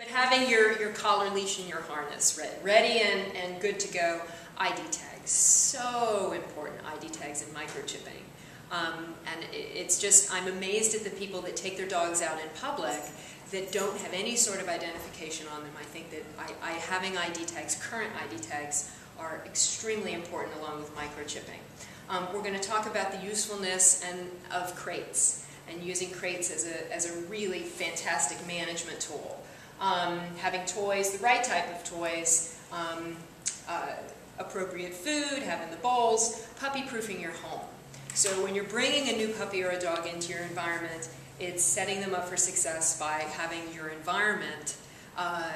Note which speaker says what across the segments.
Speaker 1: But having your, your collar leash and your harness ready, ready and, and good to go, ID tags, so important, ID tags and microchipping. Um, and it's just, I'm amazed at the people that take their dogs out in public that don't have any sort of identification on them. I think that I, I, having ID tags, current ID tags, are extremely important along with microchipping. Um, we're going to talk about the usefulness and of crates and using crates as a, as a really fantastic management tool. Um, having toys, the right type of toys, um, uh, appropriate food, having the bowls, puppy-proofing your home. So when you're bringing a new puppy or a dog into your environment, it's setting them up for success by having your environment, uh,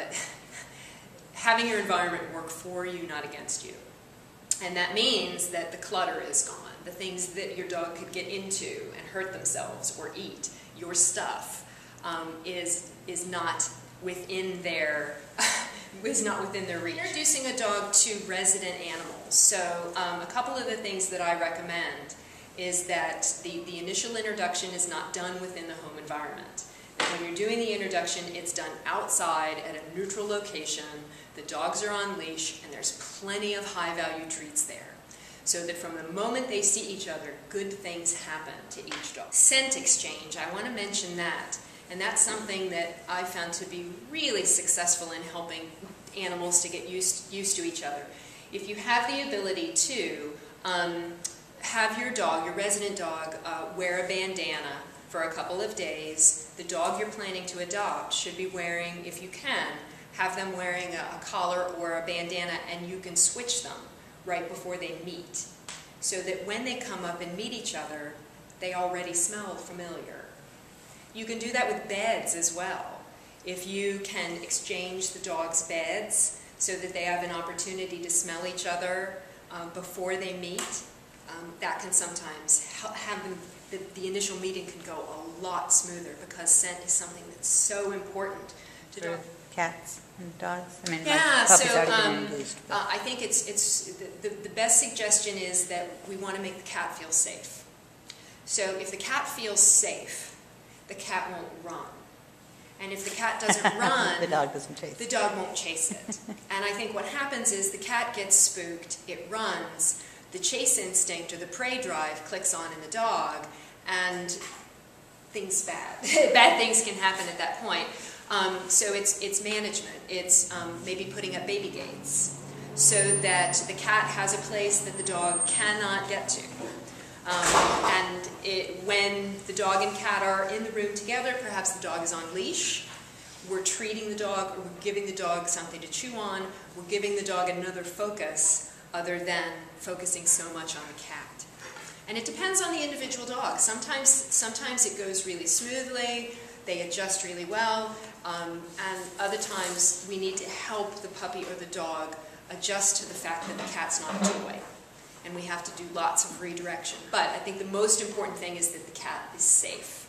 Speaker 1: having your environment work for you, not against you. And that means that the clutter is gone, the things that your dog could get into and hurt themselves or eat, your stuff, um, is, is not within their is not within their reach. Introducing a dog to resident animals. So um, a couple of the things that I recommend is that the, the initial introduction is not done within the home environment. And when you're doing the introduction, it's done outside at a neutral location. The dogs are on leash, and there's plenty of high-value treats there. So that from the moment they see each other, good things happen to each dog. Scent exchange, I want to mention that. And that's something that I found to be really successful in helping animals to get used, used to each other. If you have the ability to um, have your dog, your resident dog, uh, wear a bandana for a couple of days. The dog you're planning to adopt should be wearing, if you can, have them wearing a, a collar or a bandana and you can switch them right before they meet. So that when they come up and meet each other, they already smell familiar. You can do that with beds as well. If you can exchange the dog's beds so that they have an opportunity to smell each other uh, before they meet, um, that can sometimes have them, the, the, initial meeting can go a lot smoother because scent is something that's so important to
Speaker 2: For cats and dogs?
Speaker 1: I mean, yeah, so um, uh, I think it's, it's the, the, the best suggestion is that we want to make the cat feel safe. So if the cat feels safe, the cat won't run. And if the cat doesn't run,
Speaker 2: the dog doesn't chase.
Speaker 1: The dog won't chase it. and I think what happens is the cat gets spooked, it runs, the chase instinct or the prey drive clicks on in the dog, and things bad. bad things can happen at that point. Um, so it's, it's management. It's um, maybe putting up baby gates so that the cat has a place that the dog cannot get to. Um, and it, when the dog and cat are in the room together, perhaps the dog is on leash, we're treating the dog, or we're giving the dog something to chew on, we're giving the dog another focus other than focusing so much on the cat. And it depends on the individual dog. Sometimes, sometimes it goes really smoothly, they adjust really well, um, and other times we need to help the puppy or the dog adjust to the fact that the cat's not a toy. And we have to do lots of redirection. But I think the most important thing is that the cat is safe.